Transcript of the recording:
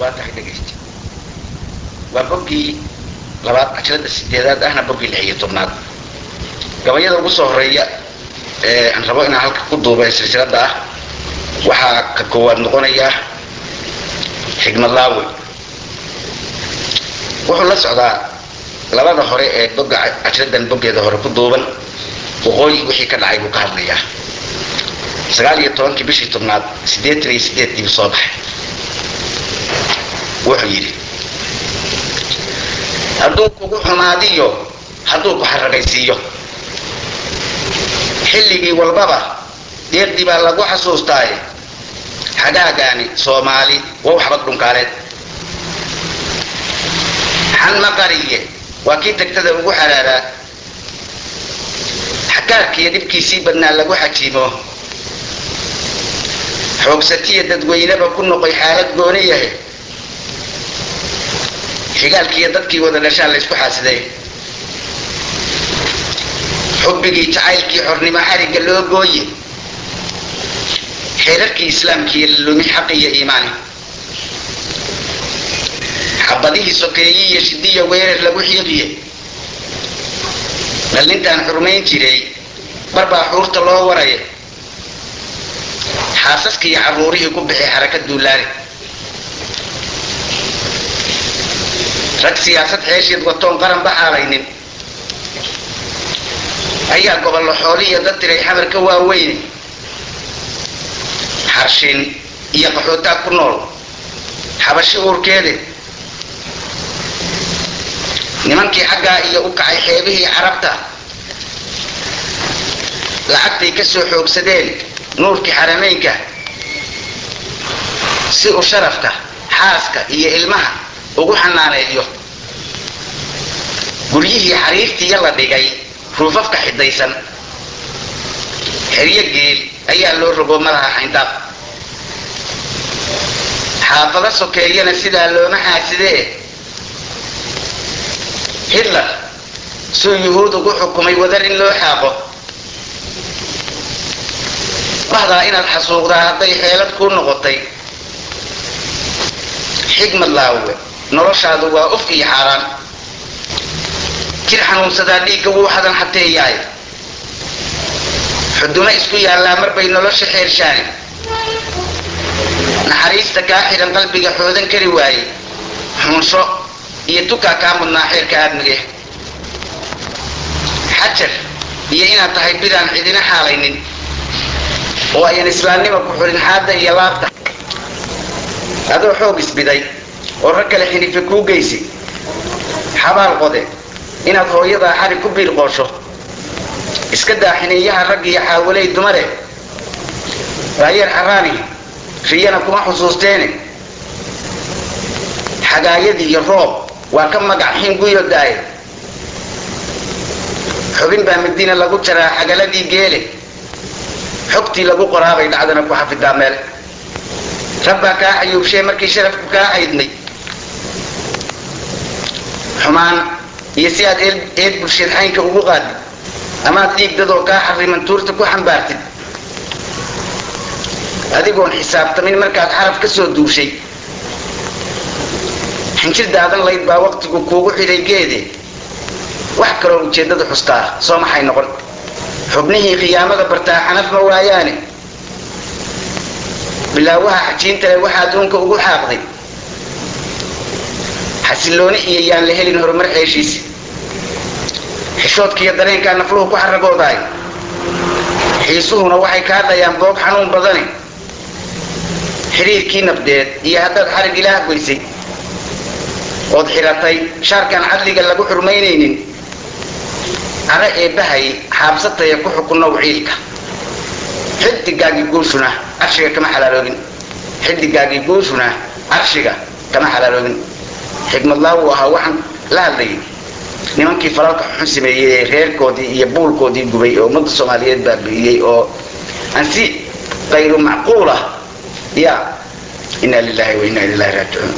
waa tahay dhegaysta waa boggii labaad casharada sideedaad ahna boggii lix iyo tobnaad. Gabayada ugu soo horreeya ee aan rabo inaan halka ku duuba silsilada ah waxaa ka koowaad noqonaya xigmad laawe. Wuxuu la socdaa labada hore ee bogga cashradan boggeeda hore ku duuban waqooyi wixii ka dhacay buu ka hadlayaa. Sagaal iyo tobankii bishii tobnaad siddeetan iyo sideedkiibu soo baxay wuxuu yidhi hadduu kugu xumaadiyo hadduu ku xaragaysiiyo xilligii walbaba deeqdii baa lagu xasuustaaye xagaagaani soomaali waa waxba dhunkaaleed xan maqariye waa kii degtada ugu xaraaraa xakaarkiiyo dhibkiisii badnaa lagu xajiimo. Xoogsatiya dadweyneba ku noqoy xaalad gooni yahe xigaalkiiyo dadkii wada dhashaa laysku xaasiday xubbigii jacaylkii xornimo xarigga loo gooye. Xeerarkii islaamkiiyo lumi xaqi iyo iimaani. Xabadihii sokeeye iyo shidiya weerar lagu xiiqiye dhallintaan xurmayn jiray barbaa xuurta loo waraya xaasaskii carruurihii ku bixi xaraka duulaari rag siyaasad xeesheed watoon qaran baxaalaynin ayaa gobollo xooli iyo dad tiray xamar ka waaweyne xarshin iyo qaxootaa ku nool. Xabashi uurkeede. Nimankii xaggaa iyo u kacay xeebihii carabta. Lacagtay ka soo xoogsadeen nuurkii xarameynka si uu sharafka xaaska iyo ilmaha ugu xanaaneeyo. Guryihii xariirtiiya la dhigay ruufafka xidaysan xeryo geel ayaa loo rogo madaha xayndaab. Xaafado sokeeyana sidaa looma xaasidee? Hitler suu yuhuud ugu xukumay wadar in loo xaaqo bahdaa inaad xasuuqdaa hadday xeelad kuu noqotay. Xigmad laawe noloshaadu waa uf iyo xaaraan. Jir xanuunsadaa dhiigga wuu xadan xateeyaay xudumo isku yaallaa marbay nolosha xeershaani naxariista kaa xidhan qalbiga xoodan kari waaye. Xunsho iyo tukaa kaa mudnaa xeerka aadmige xajar iyo inaad tahay bidaan cidina xaalaynin. Oo ayan islaamnima ku xulin xaadda iyo laabta. Adoo xoog isbiday oo rag kale xinife kuu geysi xabaal qode inaad hooyadaa xari ku biirqoosho iska daa xiniiyaha rag iyo xaawaley dumare raayeer xaraani riyana kuma xusuusteene xagaayadii iyo roob waa ka magac xin guyo daaye xubin baa madiina lagu jaraa xagaladii geele xogtii lagu qoraabay dhacdana ku xafidaa meel. Rabbaa kaa xayuubshee markii sharafku kaa xaydmay xumaan iyo si aad eed bulsheed xaynka ugu qaadid amaad dhiigdadoo kaa xariman tuurta ku xambaartid. Adigoon xisaabtamin markaad xaraf ka soo duushay. Xinjir daadan layd baa waqtigu kuugu xidhay geede. Wax kaloo ujeeddada xustaa soo maxay noqon? Xubnihii khiyaamada bartaa xanaf ma waayaane? Bilaawaha xajiintale waxaa adduunka ugu xaaqday xasilooni iyo yaan la helin horumar xeeshiisi xishoodkiiyo dareenkaa nafluhu ku xaragoodaay xiisuhuna waxay kaa dhayaan boog xanuun badane xidhiirkii nabdeed iyo haddaad xarig ilaah goysay ood xiratay shaarkaan cadliga lagu xurmaynaynin. Cara eebbahay xaabsataya ku xukunnow ciilka. Xidigaagii guushuna carshiga kama xalaaloobin xidigaagii guushuna carshiga kama xalaaloobin xigmadlaawu ahaa waxaan la hadlayay. Nimankii falalka xun sameeyey ee reerkoodii iyo buulkoodii gubay oo ummadda soomaaliyeed baabi'iyey oo aan si qayru macquulah ya inaa lilahi wa inaa ilaahi raajicuun